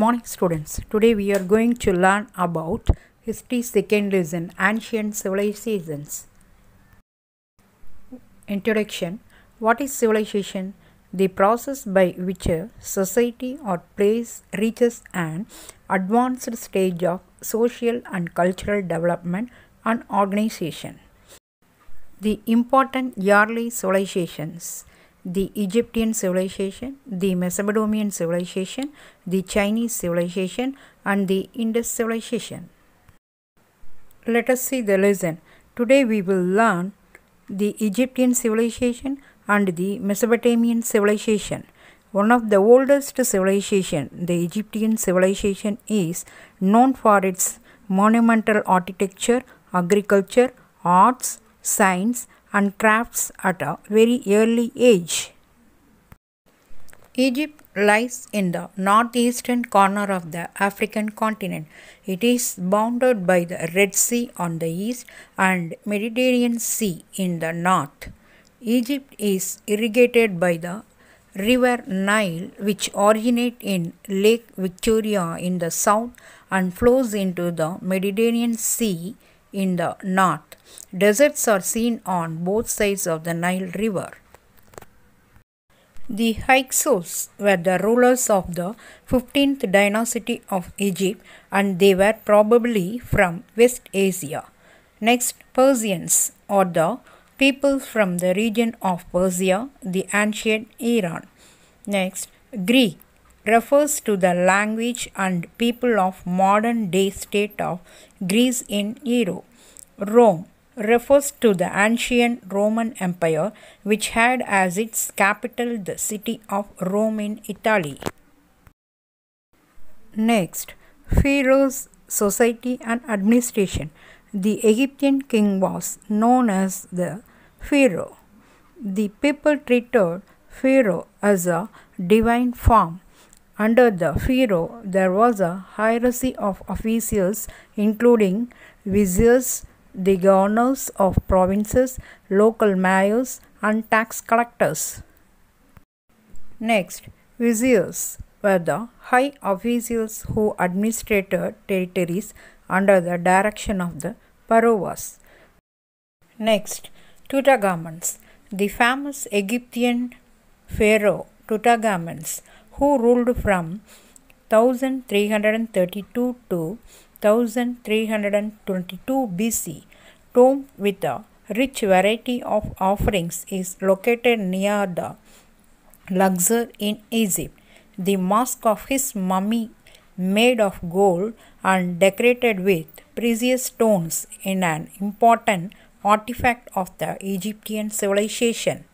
morning students. Today we are going to learn about history second lesson ancient civilizations. Introduction What is civilization? The process by which a society or place reaches an advanced stage of social and cultural development and organization. The important early civilizations the Egyptian civilization, the Mesopotamian civilization, the Chinese civilization, and the Indus civilization. Let us see the lesson. Today we will learn the Egyptian civilization and the Mesopotamian civilization. One of the oldest civilization, the Egyptian civilization is known for its monumental architecture, agriculture, arts, science and crafts at a very early age. Egypt lies in the northeastern corner of the African continent. It is bounded by the Red Sea on the east and Mediterranean Sea in the north. Egypt is irrigated by the river Nile which originates in Lake Victoria in the south and flows into the Mediterranean Sea in the north. Deserts are seen on both sides of the Nile River. The Hyksos were the rulers of the 15th dynasty of Egypt and they were probably from West Asia. Next, Persians or the people from the region of Persia, the ancient Iran. Next, Greek refers to the language and people of modern day state of Greece in Europe. Rome refers to the ancient Roman Empire which had as its capital the city of Rome in Italy. Next, Pharaoh's society and administration. The Egyptian king was known as the Pharaoh. The people treated Pharaoh as a divine form. Under the Pharaoh, there was a hierarchy of officials, including viziers, the governors of provinces, local mayors, and tax collectors. Next, viziers were the high officials who administrated territories under the direction of the Pharaohs. Next, Tutankhamun, the famous Egyptian pharaoh Tutankhamun, who ruled from 1332 to 1322 BC, tomb with a rich variety of offerings is located near the Luxor in Egypt. The mask of his mummy, made of gold and decorated with precious stones, in an important artifact of the Egyptian civilization.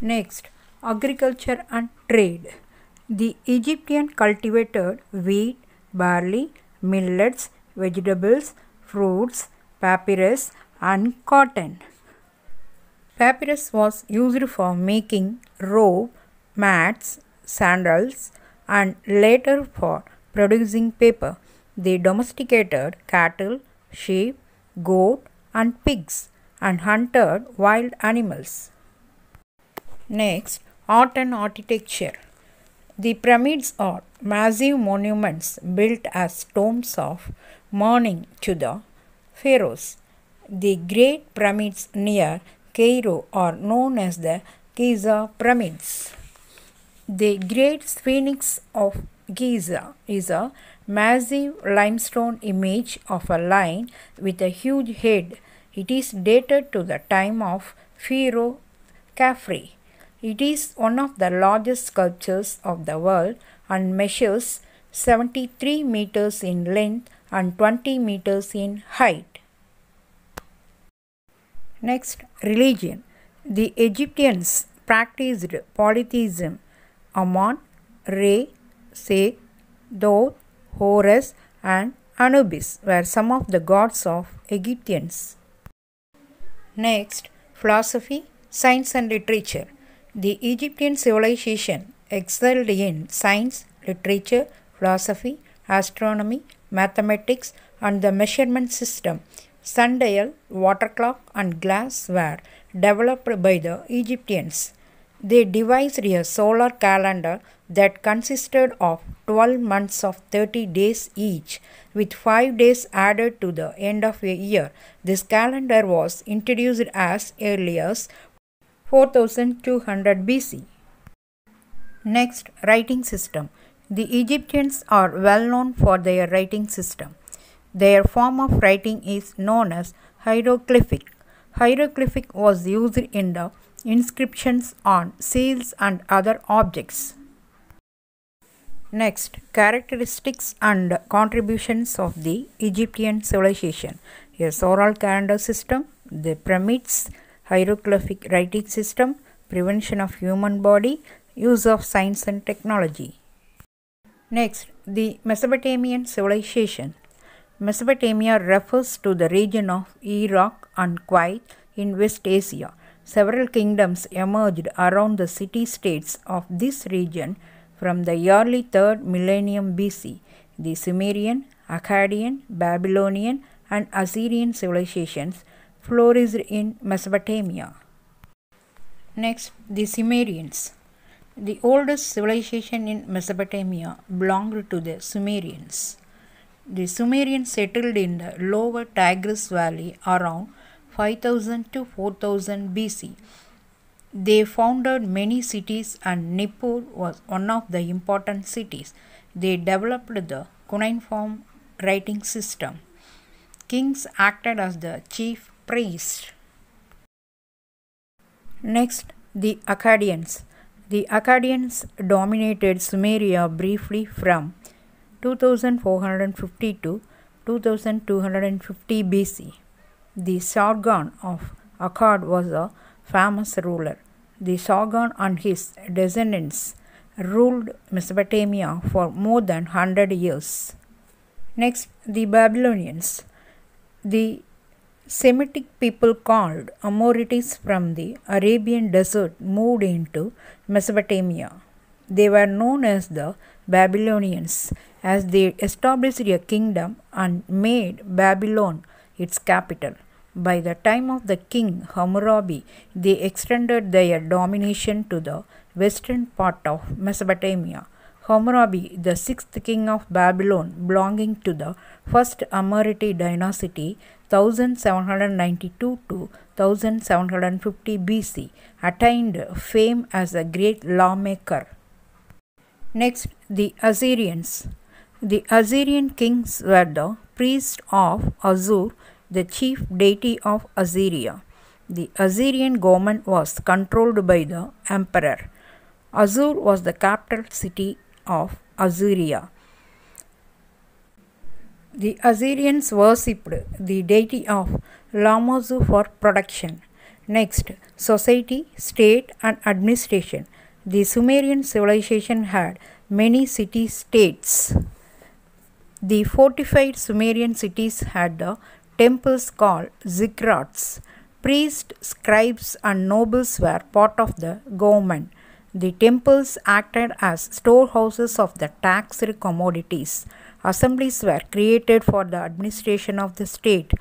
Next, agriculture and trade. The Egyptian cultivated wheat, barley, millets, vegetables, fruits, papyrus, and cotton. Papyrus was used for making rope, mats, sandals, and later for producing paper. They domesticated cattle, sheep, goat, and pigs and hunted wild animals. Next, art and architecture. The pyramids are massive monuments built as tombs of mourning to the pharaohs. The great pyramids near Cairo are known as the Giza pyramids. The Great Sphinx of Giza is a massive limestone image of a lion with a huge head. It is dated to the time of Pharaoh Khafre. It is one of the largest sculptures of the world and measures 73 meters in length and 20 meters in height. Next, religion. The Egyptians practiced polytheism. Amun, Re, Se, Thoth, Horus, and Anubis were some of the gods of Egyptians. Next, philosophy, science, and literature. The Egyptian civilization excelled in science, literature, philosophy, astronomy, mathematics, and the measurement system. Sundial, water clock, and glass were developed by the Egyptians. They devised a solar calendar that consisted of 12 months of 30 days each, with 5 days added to the end of a year. This calendar was introduced as early as 4200 BC. Next, writing system. The Egyptians are well known for their writing system. Their form of writing is known as hieroglyphic. Hieroglyphic was used in the inscriptions on seals and other objects. Next, characteristics and contributions of the Egyptian civilization. A oral calendar system, the pyramids, hieroglyphic writing system, prevention of human body, use of science and technology. Next, the Mesopotamian civilization. Mesopotamia refers to the region of Iraq and Kuwait in West Asia. Several kingdoms emerged around the city states of this region from the early 3rd millennium BC. The Sumerian, Akkadian, Babylonian, and Assyrian civilizations flourished in Mesopotamia. Next, the Sumerians. The oldest civilization in Mesopotamia belonged to the Sumerians. The Sumerians settled in the lower Tigris Valley around 5000 to 4000 BC. They founded many cities and Nippur was one of the important cities. They developed the cuneiform writing system. Kings acted as the chief priest. Next, the Akkadians. The Akkadians dominated Sumeria briefly from 2450 to 2250 BC. The Sargon of Akkad was a famous ruler. The Sargon and his descendants ruled Mesopotamia for more than 100 years. Next, the Babylonians. The Semitic people called Amorites from the Arabian desert moved into Mesopotamia. They were known as the Babylonians as they established a kingdom and made Babylon its capital. By the time of the king Hammurabi, they extended their domination to the western part of Mesopotamia. Hammurabi, the sixth king of Babylon, belonging to the first Amorite dynasty, 1792 to 1750 BC, attained fame as a great lawmaker. Next, the Assyrians. The Assyrian kings were the priests of Assur, the chief deity of Assyria. The Assyrian government was controlled by the emperor. Assur was the capital city of Assyria. The Assyrians worshipped the deity of Lamassu for production. Next, society, state, and administration. The Sumerian civilization had many city states. The fortified Sumerian cities had the temples called ziggurats. Priests, scribes, and nobles were part of the government. The temples acted as storehouses of the taxed commodities. Assemblies were created for the administration of the state.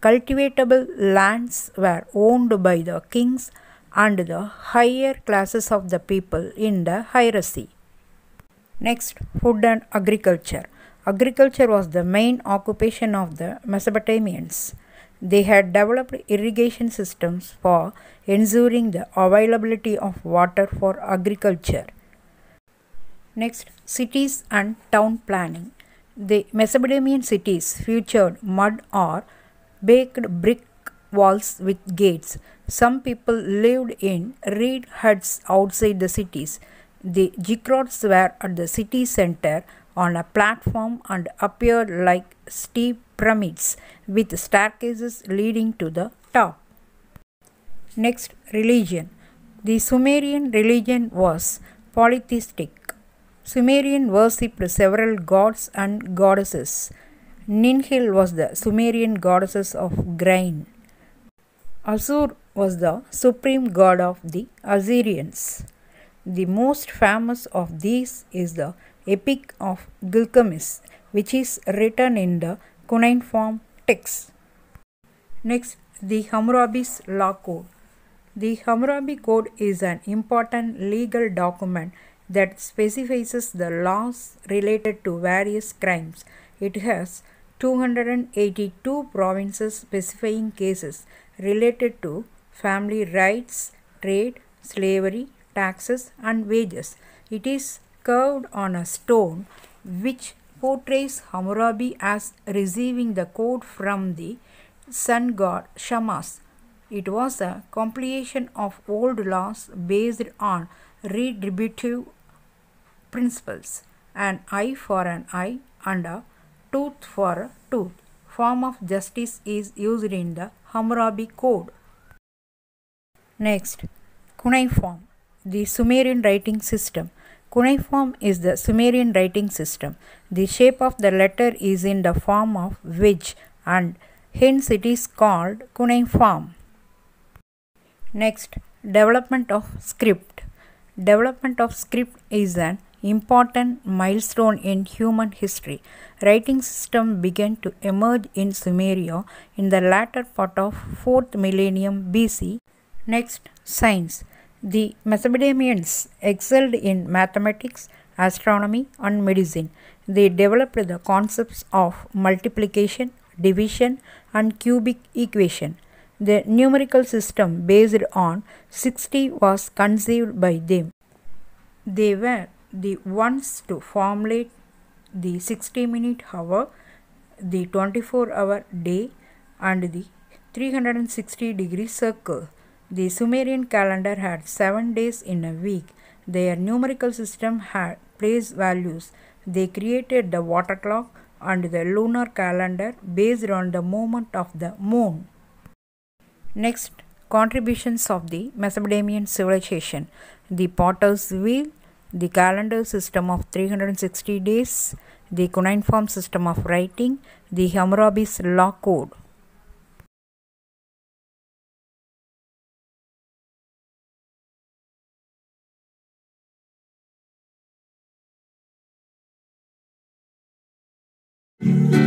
Cultivatable lands were owned by the kings and the higher classes of the people in the hierarchy. Next, food and agriculture. Agriculture was the main occupation of the Mesopotamians. They had developed irrigation systems for ensuring the availability of water for agriculture. Next, cities and town planning. The Mesopotamian cities featured mud or baked brick walls with gates. Some people lived in reed huts outside the cities. The ziggurats were at the city center on a platform and appeared like steep pyramids with staircases leading to the top. Next, religion. The Sumerian religion was polytheistic. Sumerian worshipped several gods and goddesses. Ninlil was the Sumerian goddess of grain. Assur was the supreme god of the Assyrians. The most famous of these is the Epic of Gilgamesh, which is written in the cuneiform text. Next, the Hammurabi's law code. The Hammurabi Code is an important legal document that specifies the laws related to various crimes. It has 282 provinces specifying cases related to family rights, trade, slavery, taxes, and wages. It is carved on a stone which portrays Hammurabi as receiving the code from the sun god Shamash. It was a compilation of old laws based on retributive principles. An eye for an eye and a tooth for a tooth form of justice is used in the Hammurabi Code. Next, cuneiform, the Sumerian writing system. Cuneiform is the Sumerian writing system. The shape of the letter is in the form of wedge and hence it is called cuneiform. Next, development of script. Development of script is an important milestone in human history. Writing system began to emerge in Sumeria in the latter part of 4th millennium BC. Next, science. The Mesopotamians excelled in mathematics, astronomy, and medicine. They developed the concepts of multiplication, division, and cubic equation. The numerical system based on 60 was conceived by them. They were the ones to formulate the 60 minute hour, the 24 hour day, and the 360 degree circle. The Sumerian calendar had seven days in a week. Their numerical system had place values. They created the water clock and the lunar calendar based on the movement of the moon. Next, contributions of the Mesopotamian civilization. The potter's wheel, the calendar system of 360 days, the cuneiform system of writing, the Hammurabi's law code. 嗯。